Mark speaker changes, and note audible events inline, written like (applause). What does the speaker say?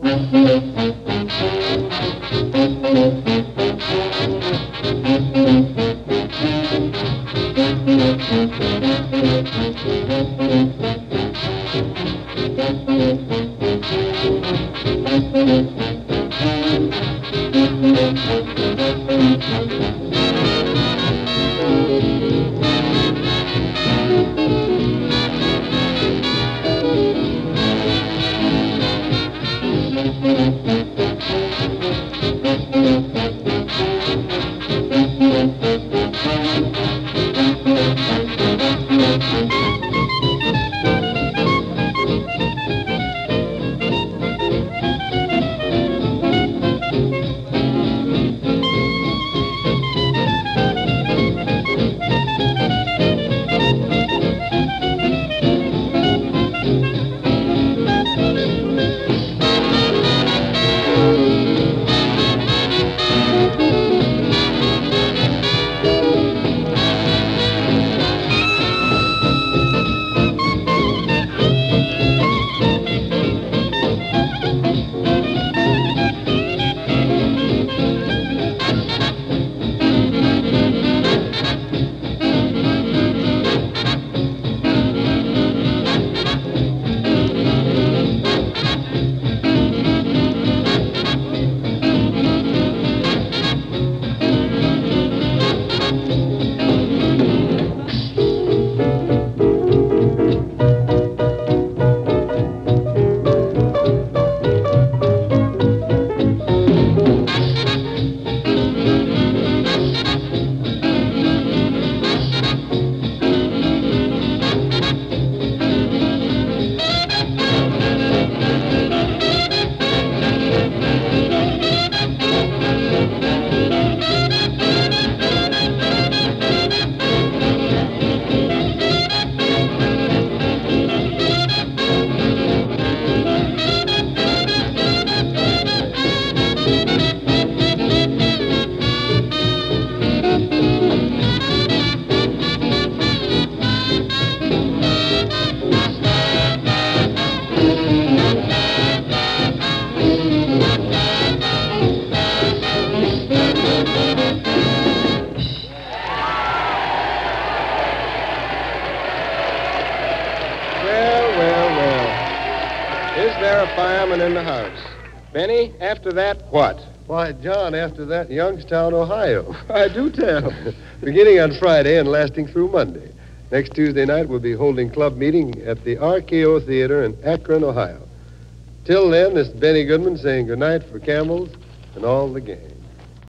Speaker 1: Well, well. Is there a fireman in the house? Benny, after that, what?
Speaker 2: Why, John, after that, Youngstown, Ohio. (laughs)
Speaker 1: I do tell. (laughs)
Speaker 2: Beginning on Friday and lasting through Monday. Next Tuesday night, we'll be holding club meeting at the RKO Theater in Akron, Ohio. Till then, this is Benny Goodman saying goodnight for Campbell's and all the gang.